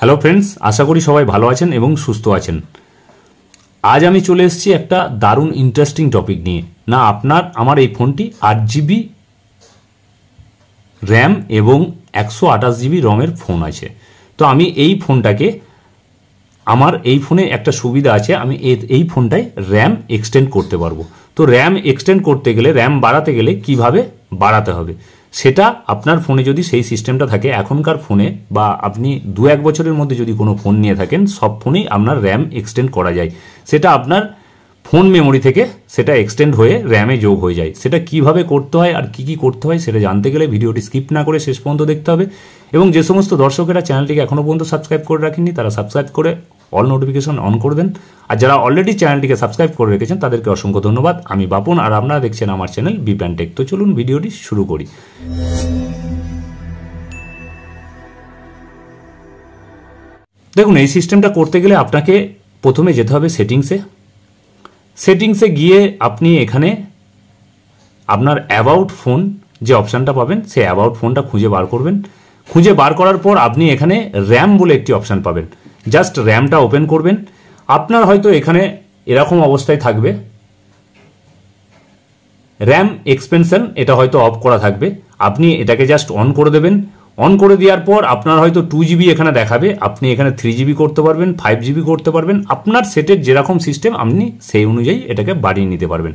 Hello friends আশা করি সবাই ভালো আছেন এবং সুস্থ আছেন। আজ আমি চলে এসেছি একটা দারুণ ইন্টারেস্টিং টপিক নিয়ে। না, আপনার, আমার এই ফোনটি আট জিবি র্যাম এবং একশো আঠাশ জিবি রমের ফোন আছে। তো আমি এই ফোনটাকে, আমার এই ফোনে একটা সুবিধা আছে, আমি এই ফোনটায় র্যাম এক্সটেন্ড করতে পারব। তো র্যাম এক্সটেন্ড করতে গেলে র্যাম বাড়াতে গেলে কীভাবে বাড়াতে হবে? সেটা আপনার ফোনে যদি সেই সিস্টেমটা থাকে, এখনকার ফোনে বা আপনি দু এক বছরের মধ্যে যদি কোনো ফোন নিয়ে থাকেন, সব ফোনেই আপনার র্যাম এক্সটেন্ড করা যায়। সেটা আপনার ফোন মেমোরি থেকে সেটা এক্সটেন্ড হয়ে র্যামে যোগ হয়ে যায়। সেটা কীভাবে করতে হয় আর কি কি করতে হয় সেটা জানতে গেলে ভিডিওটি স্কিপ না করে শেষ পর্যন্ত দেখতে হবে। এবং যে সমস্ত দর্শকেরা চ্যানেলটিকে এখনও পর্যন্ত সাবস্ক্রাইব করে রাখেননি, তারা সাবস্ক্রাইব করে অল নোটিফিকেশন অন করে দেন। আর যারা অলরেডি চ্যানেলটিকে সাবস্ক্রাইব করে রেখেছেন, তাদেরকে অসংখ্য ধন্যবাদ। আমি বাপন, আর আপনারা দেখছেন আমার চ্যানেল বি টেক তো চলুন ভিডিওটি শুরু করি। দেখুন, এই সিস্টেমটা করতে গেলে আপনাকে প্রথমে যেতে হবে সেটিংসে সেটিংসে গিয়ে আপনি এখানে আপনার অ্যাবাউট ফোন যে অপশানটা পাবেন, সেই অ্যাবাউট ফোনটা খুঁজে বার করবেন। খুঁজে বার করার পর আপনি এখানে র্যাম বলে একটি অপশান পাবেন। জাস্ট র্যামটা ওপেন করবেন। আপনার হয়তো এখানে এরকম অবস্থায় থাকবে। র্যাম এক্সপেনশন এটা হয়তো অফ করা থাকবে। আপনি এটাকে জাস্ট অন করে দেবেন। অন করে দেওয়ার পর আপনার হয়তো টু জিবি এখানে দেখাবে। আপনি এখানে থ্রি জিবি করতে পারবেন ফাইভ জিবি করতে পারবেন। আপনার সেটের যেরকম সিস্টেম আপনি সেই অনুযায়ী এটাকে বাড়িয়ে নিতে পারবেন।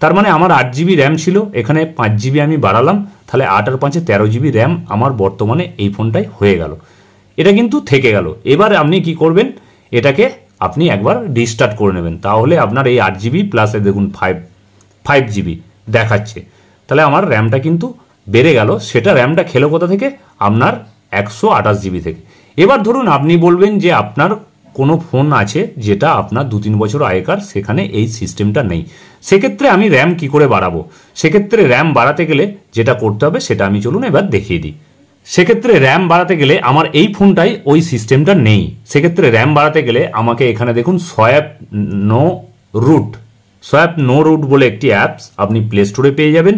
তার মানে আমার আট জিবি র্যাম ছিল, এখানে পাঁচ জিবি আমি বাড়ালাম। তাহলে আট আর পাঁচে তেরো জিবি র্যাম আমার বর্তমানে এই ফোনটায় হয়ে গেল। এটা কিন্তু থেকে গেল। এবার আপনি কি করবেন? এটাকে আপনি একবার রিস্টার্ট করে নেবেন। তাহলে আপনার এই আট জিবি প্লাসে দেখুন ফাইভ ফাইভ জিবি দেখাচ্ছে। তাহলে আমার র্যামটা কিন্তু বেড়ে গেল। সেটা র্যামটা খেলো কোথা থেকে? আপনার একশো আঠাশ জিবি থেকে। এবার ধরুন আপনি বলবেন যে আপনার কোনো ফোন আছে যেটা আপনার দু তিন বছর আগেকার, সেখানে এই সিস্টেমটা নেই। সেক্ষেত্রে আমি র্যাম কি করে বাড়াবো? সেক্ষেত্রে র্যাম বাড়াতে গেলে যেটা করতে হবে সেটা আমি চলুন এবার দেখিয়ে দিই। সেক্ষেত্রে র্যাম বাড়াতে গেলে আমার এই ফোনটাই ওই সিস্টেমটা নেই। সেক্ষেত্রে র্যাম বাড়াতে গেলে আমাকে এখানে দেখুন swap no root swap no root বলে একটি অ্যাপস আপনি প্লে স্টোরে পেয়ে যাবেন।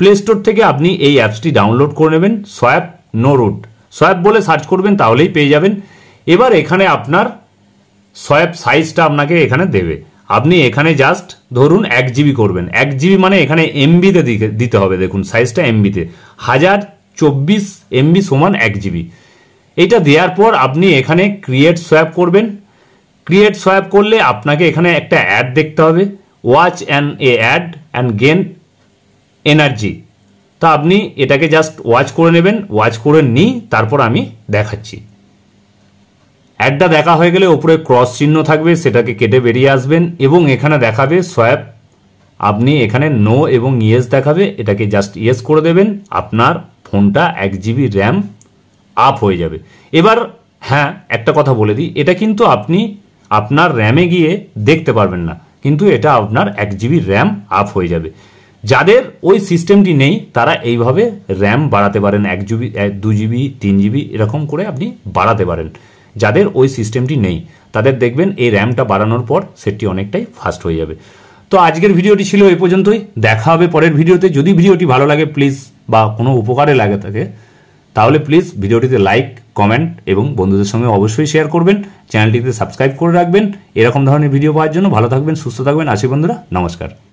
প্লে স্টোর থেকে আপনি এই অ্যাপসটি ডাউনলোড করে নেবেন সোয়াপ নো রুট সোয়াপ বলে সার্চ করবেন, তাহলেই পেয়ে যাবেন। এবার এখানে আপনার সোয়াপ সাইজটা আপনাকে এখানে দেবে। আপনি এখানে জাস্ট ধরুন এক জিবি করবেন। এক জিবি মানে এখানে এমবিতে দিতে হবে, দেখুন সাইজটা এমবিতে হাজার চব্বিশ এমবি সমান এক জিবি এইটা দেওয়ার পর আপনি এখানে ক্রিয়েট সোয়াপ করবেন। ক্রিয়েট সোয়াপ করলে আপনাকে এখানে একটা অ্যাড দেখতে হবে। Watch and a ad and gain energy তা আপনি এটাকে জাস্ট ওয়াচ করে নেবেন ওয়াচ করে নিই, তারপর আমি দেখাচ্ছি। অ্যাডটা দেখা হয়ে গেলে ওপরে ক্রস চিহ্ন থাকবে, সেটাকে কেটে বেরিয়ে আসবেন এবং এখানে দেখাবে সোয়াপ আপনি এখানে নো এবং ইয়েস দেখাবে, এটাকে জাস্ট ইয়েস করে দেবেন। আপনার ফোনটা এক জিবি র্যাম আপ হয়ে যাবে। এবার হ্যাঁ একটা কথা বলে দিই। এটা কিন্তু আপনি আপনার র্যামে গিয়ে দেখতে পারবেন না। কিন্তু এটা আপনার এক জিবি র্যাম আপ হয়ে যাবে। যাদের ওই সিস্টেমটি নেই, তারা এইভাবে র্যাম বাড়াতে পারেন। এক জিবি দু জিবি, তিন জিবি, এরকম করে আপনি বাড়াতে পারেন। যাদের ওই সিস্টেমটি নেই, তাদের দেখবেন এই র্যামটা বাড়ানোর পর সেটটি অনেকটাই ফাস্ট হয়ে যাবে। তো আজকের ভিডিওটি ছিল এই পর্যন্তই। দেখা হবে পরের ভিডিওতে। যদি ভিডিওটি ভালো লাগে প্লিজ বা কোনো উপকারে লাগে থাকে তাহলে প্লিজ ভিডিওটিতে লাইক কমেন্ট এবং বন্ধুদের সঙ্গে অবশ্যই শেয়ার করবেন চ্যানেলটিতে সাবস্ক্রাইব করে রাখবেন। এরকম ধরনের ভিডিও পাওয়ার জন্য ভালো থাকবেন, সুস্থ থাকবেন। আসি বন্ধুরা, নমস্কার।